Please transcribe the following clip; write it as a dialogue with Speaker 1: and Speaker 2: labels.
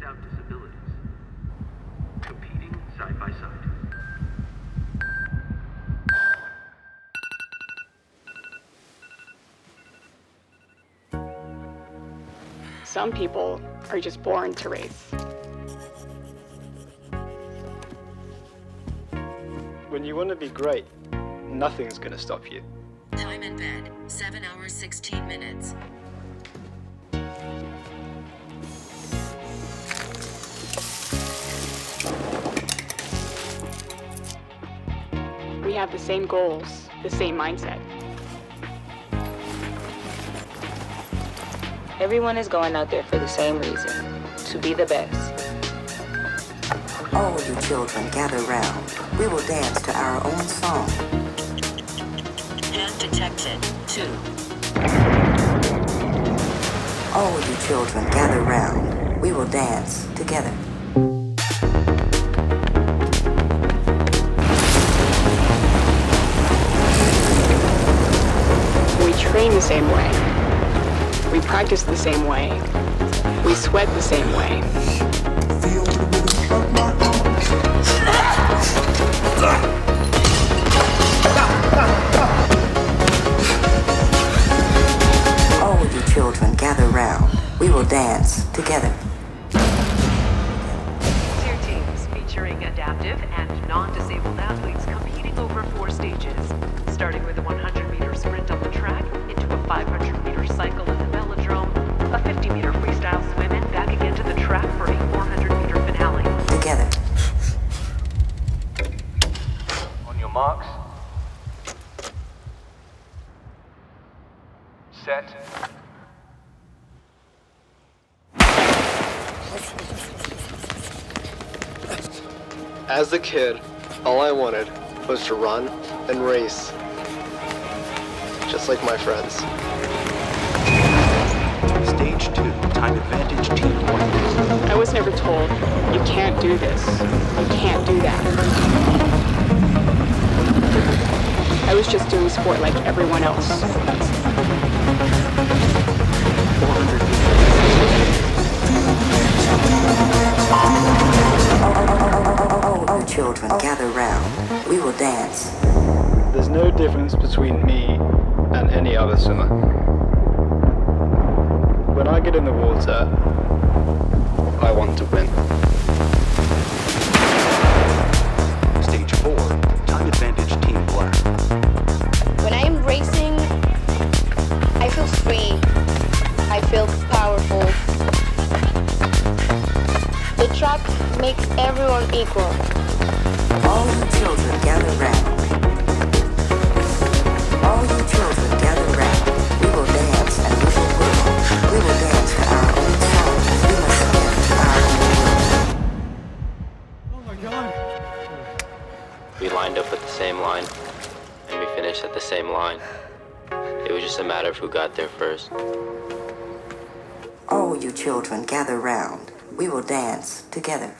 Speaker 1: without disabilities, competing side by side. Some people are just born to race.
Speaker 2: When you want to be great, nothing's going to stop you.
Speaker 3: Time in bed, 7 hours 16 minutes.
Speaker 1: Have the same goals, the same mindset.
Speaker 4: Everyone is going out there for the same reason to be the best.
Speaker 5: All you children, gather round. We will dance to our own song.
Speaker 3: Hand detected. 2.
Speaker 5: All you children, gather round. We will dance together.
Speaker 1: Train the same way. We practice the same way. We sweat the same way.
Speaker 5: All you children, gather round. We will dance together.
Speaker 6: Cheer teams featuring adaptive and non-disabled athletes competing over four stages, starting with a 100-meter 500 meter cycle in the velodrome, a 50 meter freestyle swim, and back again to the track for a 400 meter finale.
Speaker 5: Together.
Speaker 7: On your marks. Set.
Speaker 2: As a kid, all I wanted was to run and race just like my friends.
Speaker 8: Stage 2, time advantage team 1.
Speaker 1: I was never told, you can't do this, you can't do that. I was just doing sport like everyone else.
Speaker 5: 400 All you children, gather round. We will dance.
Speaker 2: There's no difference between me and any other swimmer. When I get in the water, I want to win.
Speaker 8: Stage 4, time advantage team black.
Speaker 9: When I am racing, I feel free. I feel powerful. The track makes everyone equal.
Speaker 5: All the children, gather round.
Speaker 10: Same line, and we finished at the same line. It was just a matter of who got there first.
Speaker 5: All you children, gather round. We will dance together.